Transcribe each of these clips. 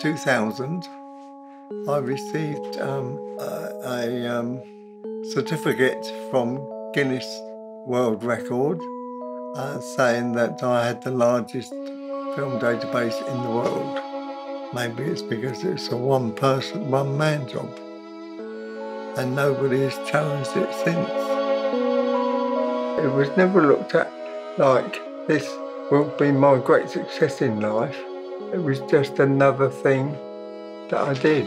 2000, I received um, a, a um, certificate from Guinness World Record uh, saying that I had the largest film database in the world. Maybe it's because it's a one person, one man job. And nobody has challenged it since. It was never looked at like this will be my great success in life. It was just another thing that I did.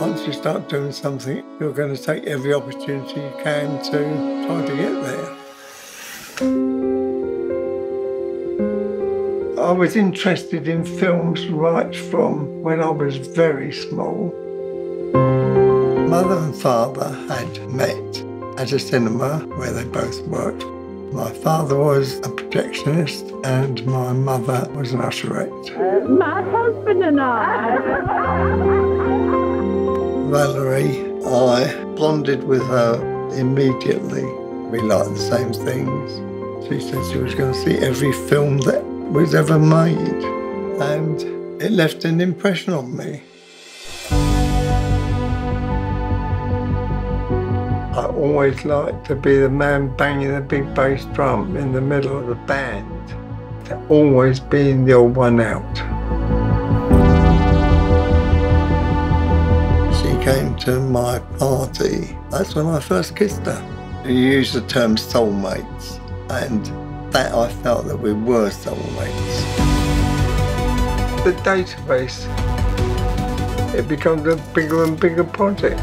Once you start doing something, you're going to take every opportunity you can to try to get there. I was interested in films right from when I was very small. Mother and father had met at a cinema where they both worked. My father was a projectionist and my mother was an usherette. Uh, my husband and I. Valerie, I bonded with her immediately. We liked the same things. She said she was going to see every film that was ever made, and it left an impression on me. I always liked to be the man banging the big bass drum in the middle of the band, to always being the old one out. She came to my party. That's when I first kissed her. You use the term soulmates, and that I felt that we were soulmates. The database, it becomes a bigger and bigger project.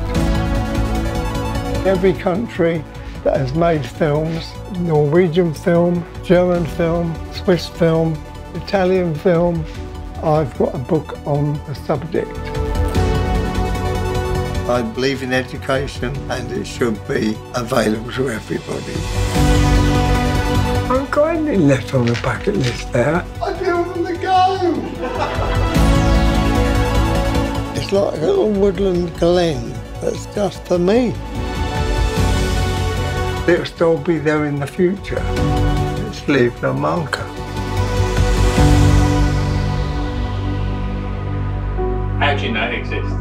Every country that has made films, Norwegian film, German film, Swiss film, Italian film, I've got a book on the subject. I believe in education and it should be available to everybody. I haven't got anything left on the bucket list there. I give them the go! it's like a little woodland glen that's just for me. It'll still be there in the future. It's leave no marker. How do you know it exists?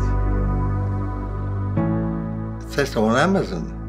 It says on Amazon.